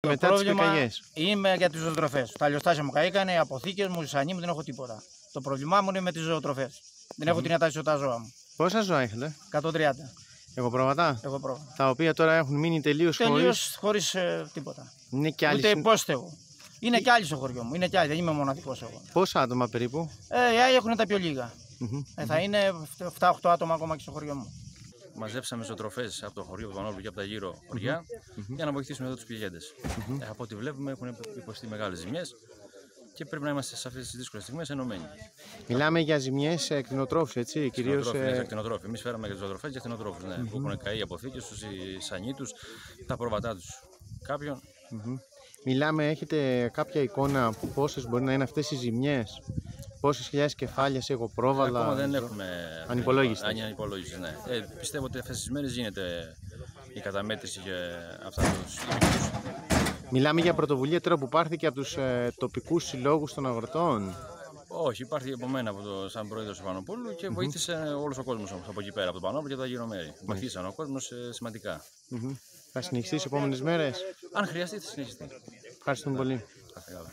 Το μετά τις πρόβλημα πυρκαγιές. είμαι για τις ζωοτροφές. Τα λιωστάσια μου καήκανε, οι αποθήκες μου, οι σανοί μου δεν έχω τίποτα. Το πρόβλημά μου είναι με τις ζωοτροφές. Δεν έχω την ατάση τα ζώα μου. Πόσα ζώα έχετε, 130 εγώ πρόβατα, έχω πρόβλημα. τα οποία τώρα έχουν μείνει τελείως Τελείως χωρίς; χωρίς τίποτα. Είναι και άλλοι. Ούτε συν- υπόστεγο. Είναι κι άλλοι στο χωριό μου. Είναι κι άλλοι, δεν είμαι μοναδικός εγώ. Πόσα άτομα περίπου; Ε, οι άλλοι έχουν τα πιο λίγα. Μμμ. Ε, θα είναι 7-8 άτομα ακόμα και στο χωριό μου. Μαζέψαμε ζωοτροφές από το χωριο του Πανόπουλου και από τα γύρω χωριά για να βοηθήσουμε εδώ τους πηγαίντε. Από ό,τι βλέπουμε έχουν υποστεί μεγάλες ζημιές και πρέπει να είμαστε σε αυτές τις δύσκολες στιγμές ενωμένοι. Μιλάμε για ζημιές κτηνοτρόφους, έτσι. Κυρίως. Κτηνοτρόφοι, ναι, σε κτηνοτρόφοι. Εμείς φέραμε για τι ζωοτροφές και κτηνοτρόφους ναι, που έχουν καεί οι αποθήκες τους, οι σανοί τους, τα πρόβατά τους κάποιον. Μιλάμε, έχετε κάποια εικόνα πόσες μπορεί να είναι αυτές οι ζημιές; Πόσες χιλιάδες κεφάλια σε εγωπρόβαλα. Ακόμα δεν έχουμε. Ανυπολόγιστες. Αν ανυπολόγιστες, ναι. Ε, πιστεύω ότι αυτέ τι μέρε γίνεται η καταμέτρηση για αυτά τους υπηκούς. Μιλάμε για πρωτοβουλία τώρα που πάρθηκε από τους ε, τοπικούς συλλόγους των αγροτών. Όχι, υπάρχει από μένα από το, σαν πρόεδρος του Πανοπούλου και βοήθησε όλος ο κόσμος από εκεί πέρα, από το Πανόπουλο και τα γύρω μέρη. Βοηθήσαν ο κόσμος σημαντικά. Μμμ. Θα συνεχιστείς τι επόμενες μέρες; Αν χρειαστεί, θα συνεχιστεί. Ευχαριστούμε πολύ. Κάθε καλά.